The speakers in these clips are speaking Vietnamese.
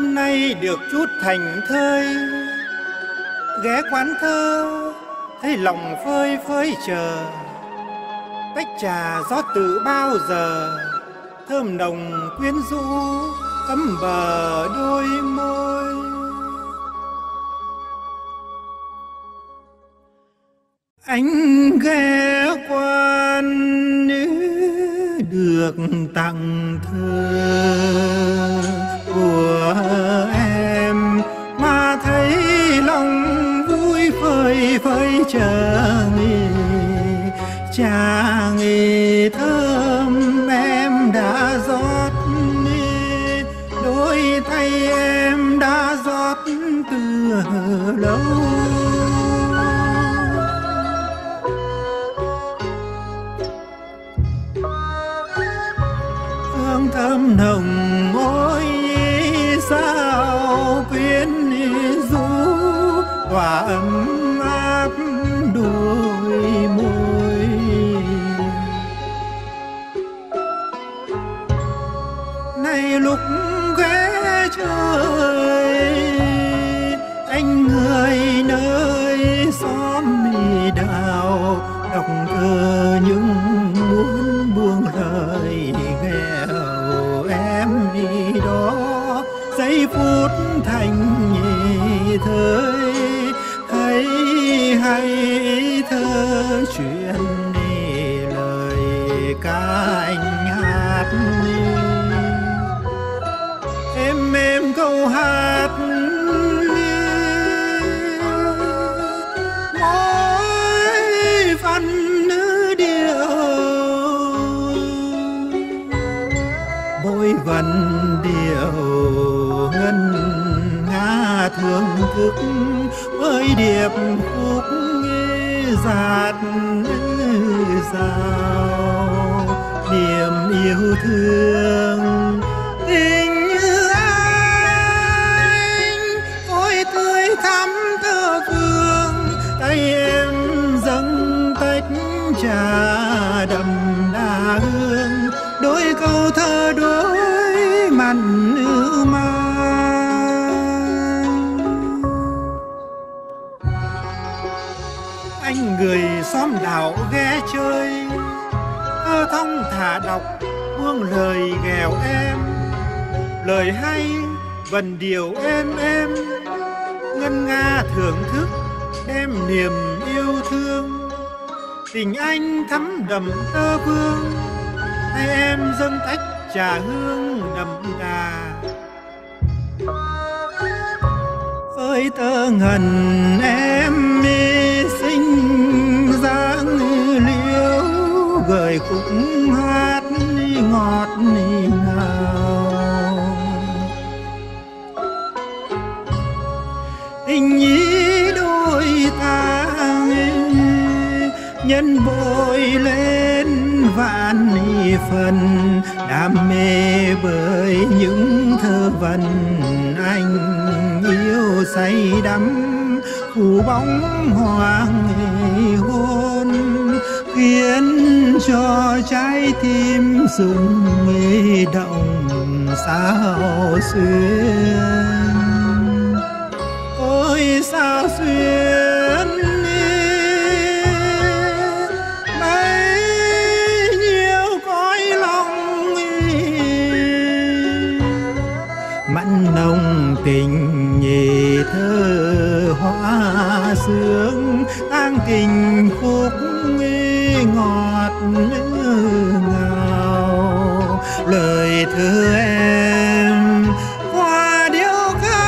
nay được chút thành thơi. Ghé quán thơ, thấy lòng phơi phới chờ. Tách trà rót từ bao giờ, thơm nồng quyến rũ ấm bờ đôi môi. Anh ghé quan được tặng thơ. Chàng thơm em đã rót đôi tay em đã rót từ lâu. Hương thơm nồng môi sao quyến rũ hòa ấm áp đôi môi đó, giây phút thành thơi. Thấy hay thơ chuyện đi lời ca anh hát. đi mỗi điệu ngân nga thương thức với điệp khúc giạt rào niềm yêu thương tình như anh, ôi tươi thắm thơ phương, tay em dâng tách trà đậm đà hương. Đôi câu thơ đôi xóm ghé chơi. Thơ thông thả đọc, buông lời nghèo em. Lời hay, vần điều êm êm. Ngân nga thưởng thức, đem niềm yêu thương. Tình anh thắm đầm tơ vương, tay em dâng tách trà hương đậm đà. Với tơ ngần em yêu cũng hát ngọt ngào tình ý đôi ta nhân bội lên vạn phần, đam mê bởi những thơ vần. Anh yêu say đắm phủ bóng hoàng cho trái tim rung động sao xuyên. Ôi sao xuyên mấy nhiêu cõi lòng mặn nồng tình nhì thơ hoa sương, tang tình khô ngọt ngào. Lời thơ em hoa điệu ca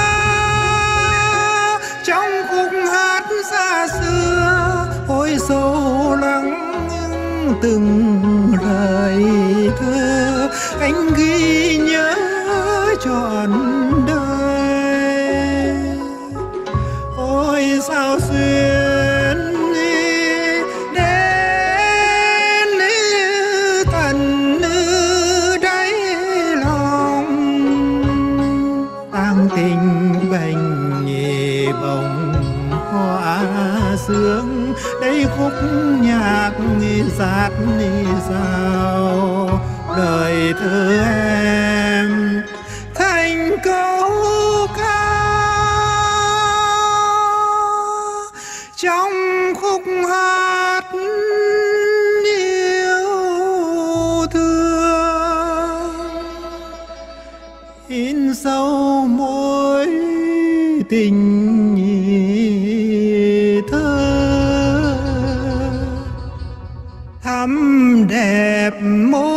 trong khúc hát xa xưa, ôi sâu lắng từng lời thơ anh ghi nhớ trọn đời. Ôi sao xuyên tang bành nghề bồng hoa sương đây khúc nhạc giạt rào đời thơ em tình thơ. Thắm đẹp môi